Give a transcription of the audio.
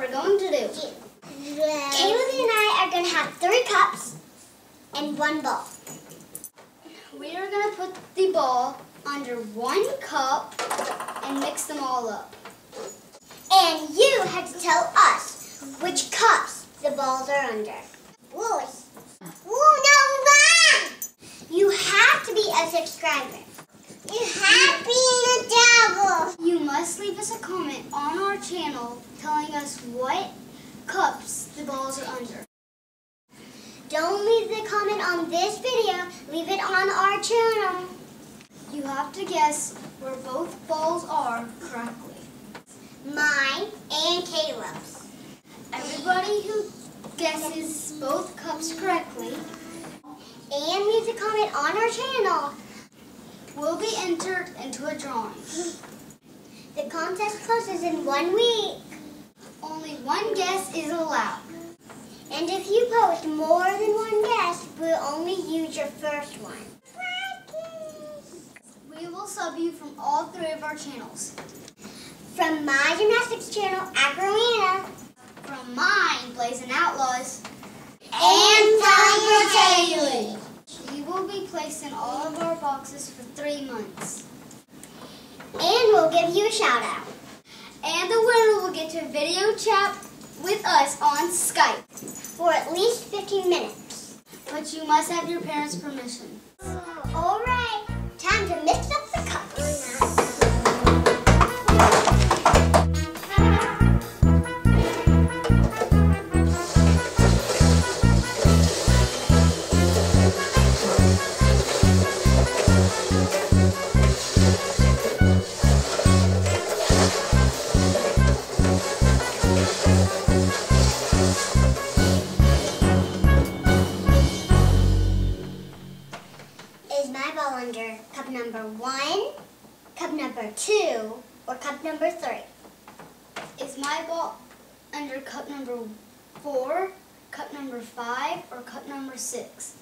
we're going to do. Caleb and I are going to have three cups and one bowl. We are going to put the ball under one cup and mix them all up. And you have to tell us which cups the balls are under. Boys. Woo, no! You have to be a subscriber. You have to be a devil. You must leave us a comment on our channel telling us what cups the balls are under. Don't leave the comment on this video. Leave it on our channel. You have to guess where both balls are correctly. Mine and Caleb's. Everybody who guesses both cups correctly And leave a comment on our channel. will be entered into a drawing. The contest closes in one week. One guess is allowed. And if you post more than one guess, we'll only use your first one. We will sub you from all three of our channels. From my gymnastics channel, Acroanna, From mine, Blazing Outlaws, and from Daily. you will be placed in all of our boxes for three months. And we'll give you a shout out. And the will get to video chat with us on Skype. For at least 15 minutes. But you must have your parents' permission. Under cup number one, cup number two, or cup number three? Is my ball under cup number four, cup number five, or cup number six?